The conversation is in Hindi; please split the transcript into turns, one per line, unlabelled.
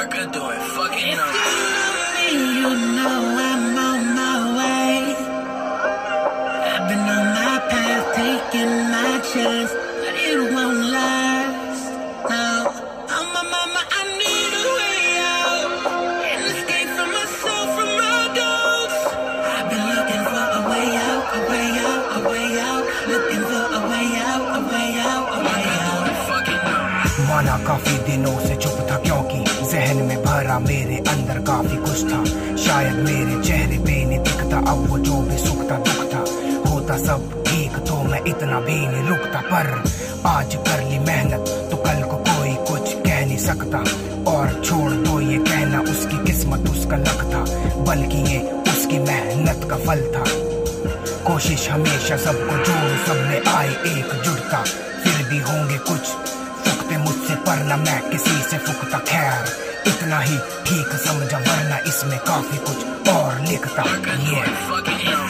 Parker doing fucking
me. You know I'm on my way. I've been on my path, taking my chance.
गाना काफ़ी दिनों से चुप था क्योंकि जहन में भरा मेरे अंदर काफ़ी कुछ था। शायद मेरे चेहरे पे नहीं दिखता, अब वो जो भी सुख था, दुख था। होता सब ठीक तो मैं इतना भी नहीं रुकता, पर आज कर ली मेहनत तो कल को कोई कुछ कह नहीं सकता। और छोड़ दो ये कहना, उसकी किस्मत उसका लक था, बल्कि ये उसकी मेहनत का फल था। कोशिश हमेशा सबको जोड़ सब में आए एक जुड़ता न मैं किसी से फुकता खैर इतना ही ठीक समझा वरना इसमें काफ़ी कुछ और लिखता।
ये